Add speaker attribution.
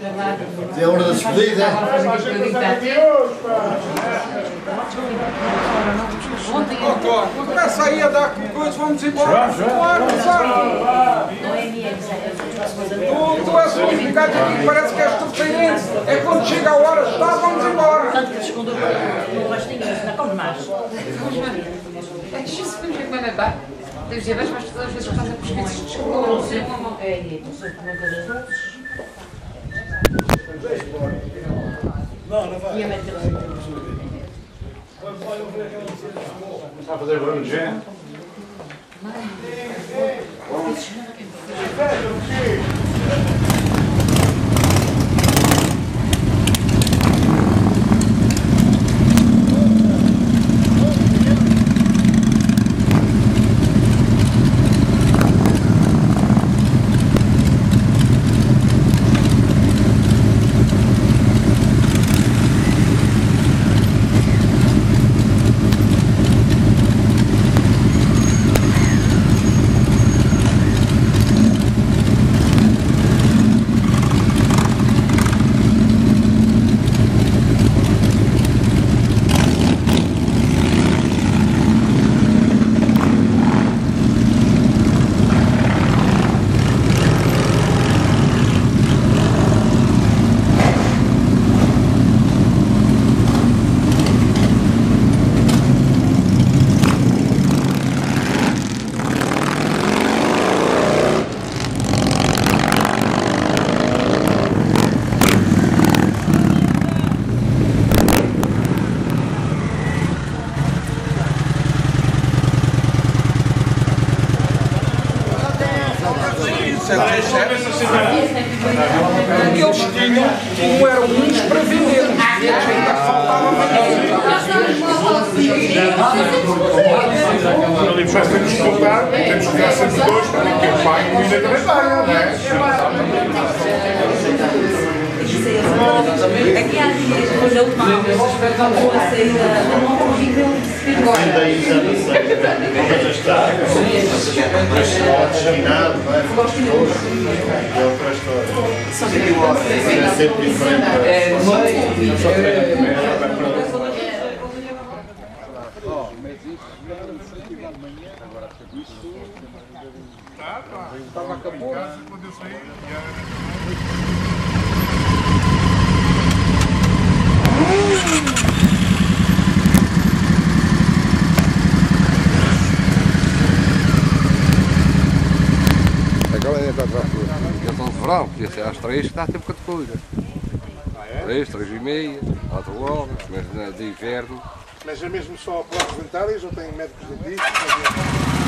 Speaker 1: É a hora da despedida.
Speaker 2: Começa aí a dar coisas, vamos embora. Claro? Tu, tu és solidificado aqui, parece que és terceirense. É quando chega a hora, está, vamos embora.
Speaker 3: Tanto que escondeu o rastinho, não come mais.
Speaker 4: É que isso foi uma nadar. Deus dia vais todas as vezes fazem pesquisas de escola.
Speaker 3: É, não sei como é que é.
Speaker 1: Não, não vai.
Speaker 5: Está a fazer barulho de gente?
Speaker 2: Eles tinham, como eram muitos para vender, os bilhetes ainda faltava
Speaker 5: Não lhe faz temos que contar, temos que dar sempre dois, porque o pai e o menino também pagam, não é?
Speaker 3: Aqui há dias, da última vez, com a saída, não ficam
Speaker 1: Ainda Vai. É outra história. É sempre diferente.
Speaker 5: Estava acabou. Quando eu saí,
Speaker 6: Agora ainda está estão de verão, podia ser às três que dá tempo que coisa. Três, três e meia, quatro horas, mas na- de inverno.
Speaker 5: Mas é mesmo só plantas dentárias ou tem médicos dentistas?